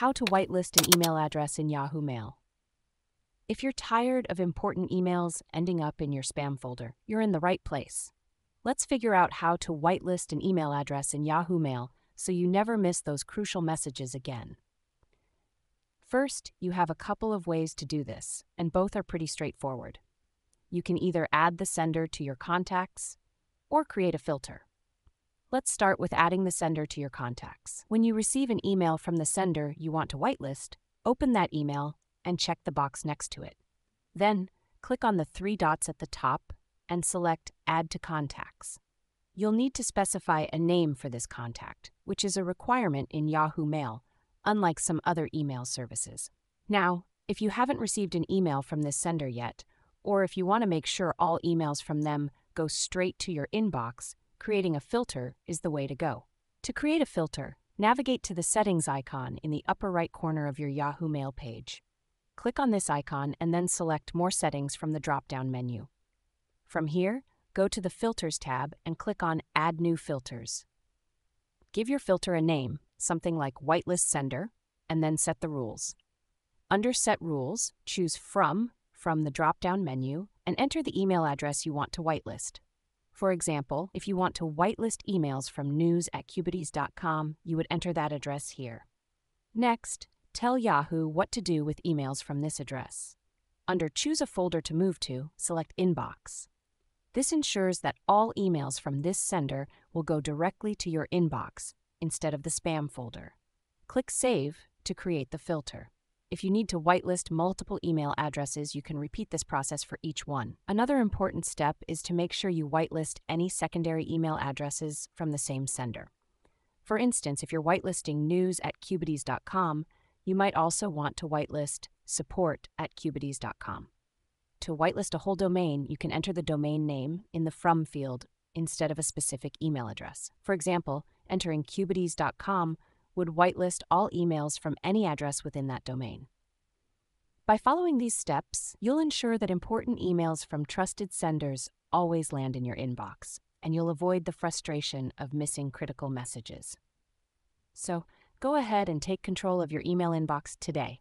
How to whitelist an email address in Yahoo Mail. If you're tired of important emails ending up in your spam folder, you're in the right place. Let's figure out how to whitelist an email address in Yahoo Mail so you never miss those crucial messages again. First, you have a couple of ways to do this, and both are pretty straightforward. You can either add the sender to your contacts or create a filter. Let's start with adding the sender to your contacts. When you receive an email from the sender you want to whitelist, open that email and check the box next to it. Then, click on the three dots at the top and select Add to Contacts. You'll need to specify a name for this contact, which is a requirement in Yahoo Mail, unlike some other email services. Now, if you haven't received an email from this sender yet, or if you want to make sure all emails from them go straight to your inbox, creating a filter is the way to go. To create a filter, navigate to the Settings icon in the upper right corner of your Yahoo Mail page. Click on this icon and then select More Settings from the drop-down menu. From here, go to the Filters tab and click on Add New Filters. Give your filter a name, something like Whitelist Sender, and then set the rules. Under Set Rules, choose From from the drop-down menu and enter the email address you want to whitelist. For example, if you want to whitelist emails from news at cubities.com, you would enter that address here. Next, tell Yahoo what to do with emails from this address. Under Choose a folder to move to, select Inbox. This ensures that all emails from this sender will go directly to your inbox instead of the spam folder. Click Save to create the filter. If you need to whitelist multiple email addresses, you can repeat this process for each one. Another important step is to make sure you whitelist any secondary email addresses from the same sender. For instance, if you're whitelisting news at cubities.com, you might also want to whitelist support at cubities.com. To whitelist a whole domain, you can enter the domain name in the from field instead of a specific email address. For example, entering cubities.com would whitelist all emails from any address within that domain. By following these steps, you'll ensure that important emails from trusted senders always land in your inbox, and you'll avoid the frustration of missing critical messages. So, go ahead and take control of your email inbox today.